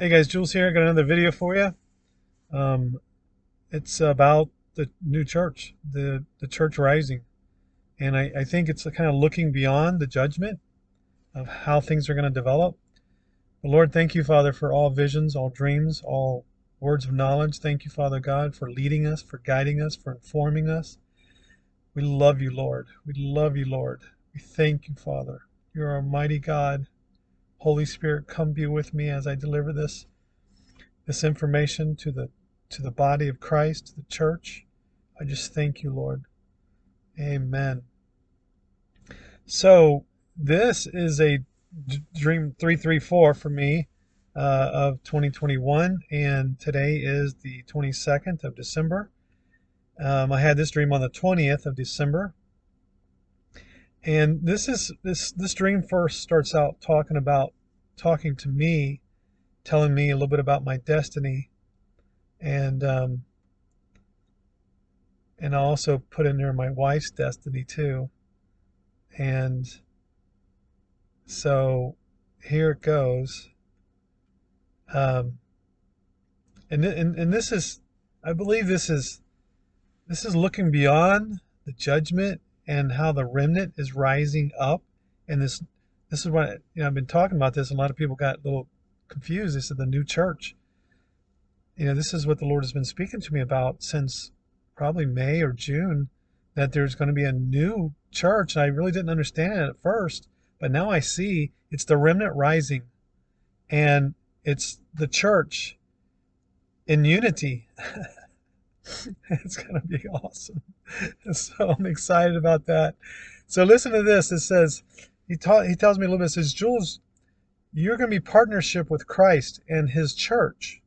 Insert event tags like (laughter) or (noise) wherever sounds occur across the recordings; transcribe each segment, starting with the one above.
Hey guys, Jules here. I got another video for you. Um, it's about the new church, the the church rising, and I, I think it's kind of looking beyond the judgment of how things are going to develop. But Lord, thank you, Father, for all visions, all dreams, all words of knowledge. Thank you, Father God, for leading us, for guiding us, for informing us. We love you, Lord. We love you, Lord. We thank you, Father. You're a mighty God. Holy Spirit, come be with me as I deliver this this information to the to the body of Christ, the church. I just thank you, Lord. Amen. So this is a dream 334 for me uh, of 2021, and today is the 22nd of December. Um, I had this dream on the 20th of December, and this is this this dream first starts out talking about talking to me, telling me a little bit about my destiny, and um, and I also put in there my wife's destiny too, and so here it goes. Um, and, and and this is, I believe this is, this is looking beyond the judgment and how the remnant is rising up. And this this is what you know. I've been talking about this. And a lot of people got a little confused. This is the new church. You know, this is what the Lord has been speaking to me about since probably May or June. That there's going to be a new church. And I really didn't understand it at first, but now I see it's the remnant rising, and it's the church in unity. (laughs) (laughs) it's going to be awesome. (laughs) So I'm excited about that. So listen to this. It says, he, ta- he tells me a little bit, it says, Jules, you're going to be partnership with Christ and his church.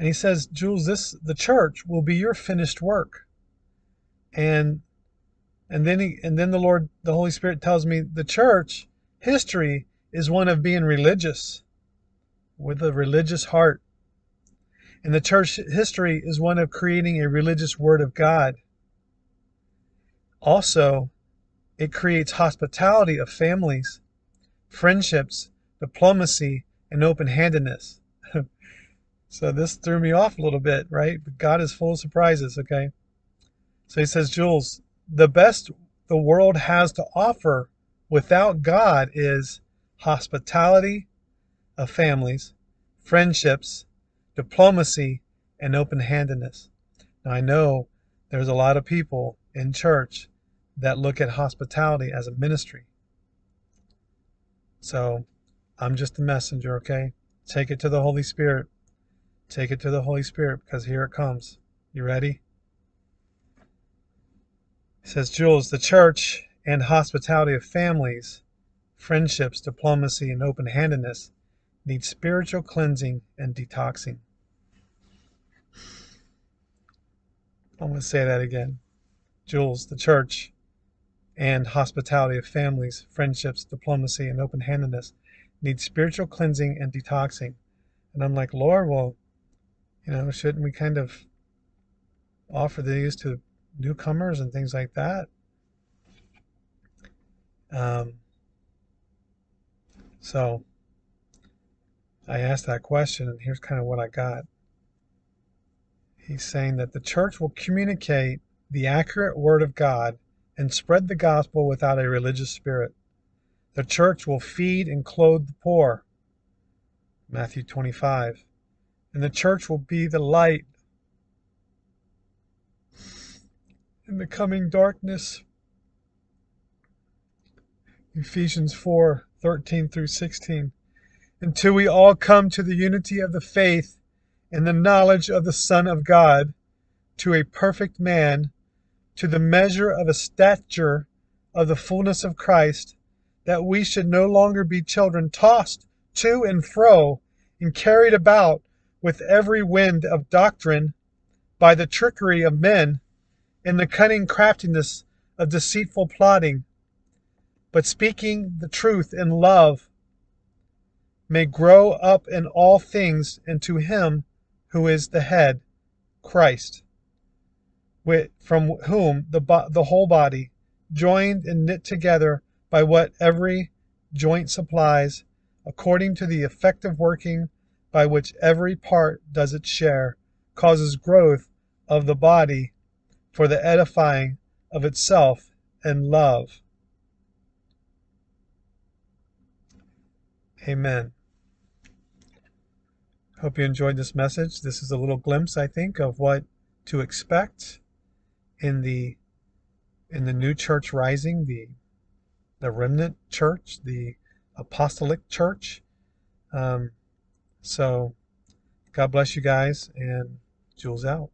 And he says, Jules, this the church will be your finished work. And and then he and then the Lord, the Holy Spirit tells me the church history is one of being religious with a religious heart. And the church history is one of creating a religious word of God. Also, it creates hospitality of families, friendships, diplomacy, and open handedness. (laughs) so this threw me off a little bit, right? But God is full of surprises, okay? So he says, Jules, the best the world has to offer without God is hospitality of families, friendships, diplomacy, and open handedness. Now, I know there's a lot of people in church that look at hospitality as a ministry. So I'm just a messenger, okay? Take it to the Holy Spirit. Take it to the Holy Spirit because here it comes. You ready? He says, Jules, the church and hospitality of families, friendships, diplomacy, and open handedness need spiritual cleansing and detoxing. I'm going to say that again. Jules, the church and hospitality of families, friendships, diplomacy, and open handedness need spiritual cleansing and detoxing. And I'm like, Lord, well, you know, shouldn't we kind of offer these to newcomers and things like that? Um, so I asked that question, and here's kind of what I got. He's saying that the church will communicate the accurate word of God and spread the gospel without a religious spirit. The church will feed and clothe the poor. Matthew 25. And the church will be the light in the coming darkness. Ephesians 4 13 through 16. Until we all come to the unity of the faith and the knowledge of the Son of God, to a perfect man to the measure of a stature of the fullness of Christ, that we should no longer be children tossed to and fro and carried about with every wind of doctrine by the trickery of men and the cunning craftiness of deceitful plotting, but speaking the truth in love, may grow up in all things into Him who is the head, Christ from whom the, the whole body, joined and knit together by what every joint supplies, according to the effective working by which every part does its share, causes growth of the body for the edifying of itself in love. Amen. Hope you enjoyed this message. This is a little glimpse, I think, of what to expect in the in the new church rising, the the remnant church, the apostolic church. Um, so, God bless you guys, and Jules out.